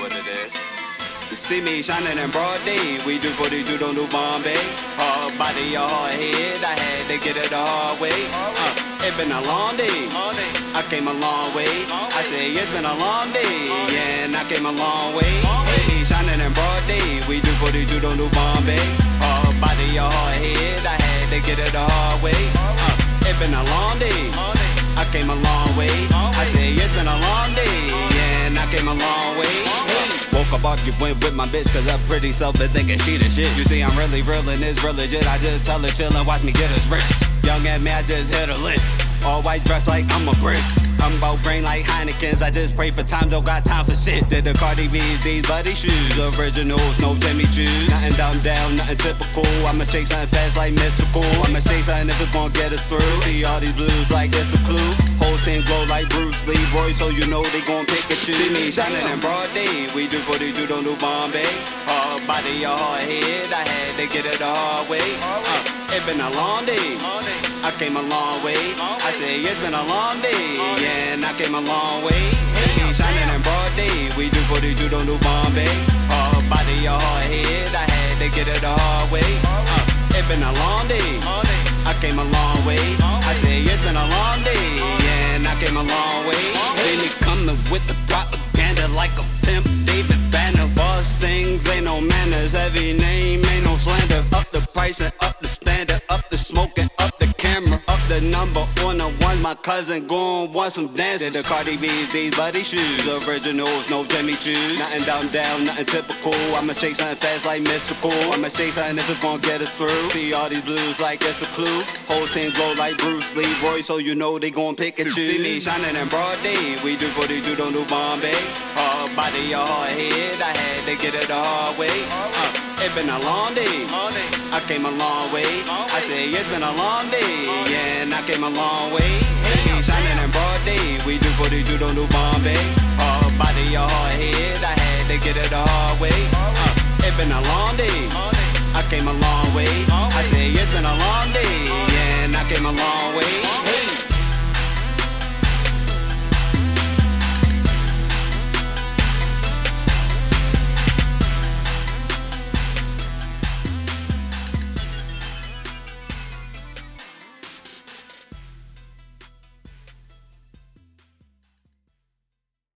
what it is. You see me shining in broad day. We do 42, don't do Bombay. Hard body, a hard head. I had to get it the hard way. Uh, it been a long day. I came a long way. I say it's been a long day. Yeah, and I came a long way. Me shining in broad day. We do 42, don't do Bombay. Hard body, a hard head. I had to get it the hard way. Uh, it been a long day. I came a long way. Up arguing with my bitch cause I'm pretty selfish thinking she the shit. You see, I'm really real and it's real legit. I just tell her chill and watch me get us rich. Young and me, I just hit a lick. All white dress like I'm a brick. I'm about brain like Heineken's. I just pray for time, don't got time for shit. Did the Cardi B's, these buddy shoes. Originals, no Jimmy Choos. Nothing dumb down, nothing typical. I'ma shake something fast like mystical. I'ma say something if it's gonna get us through. See all these blues like it's a clue. Whole team glow like Bruce Lee, Roy, so you know they gon' pick a choose. See me shining in broad day. We do 42, don't do Bombay. Hard body, a hard head. I had to get it the hard way. Uh, it been a long day. I came a long way. I say it's been a long day. Yeah, and I came a long way. See me shining in broad day. We do 42, don't do Bombay. Hard body, a hard head. I had to get it the hard way. Uh, it been a long day. I came a long way. I say it's been a long day. And I came a long way. See me coming with the propaganda like a pimp. David Banner. Boss things, ain't no manners. Heavy name, ain't no slander. Up the price and up number on the one. My cousin gon' want some dances. The Cardi B's, these buddy shoes. Originals, no Jimmy Choos. Nothing down, down, nothing typical. I'ma shake something fast like mystical. I'ma shake something if it's gon' get us through. See all these blues like it's a clue. Whole team glow like Bruce Lee, Roy, so you know they gon' pick and choose. See me shining in broad day. We do 42, don't do Bombay. Hard body, hard head. I had to get it the hard way. Uh, it been a long day. I came a long way. I say it's been a long day. And I came a long way. See shining in broad day. We do 42, don't do Bombay. Hard body, a hard head. I had to get it the hard way. Uh, it been a long day. I came a long way. I say it's been a long day. And I came a long way.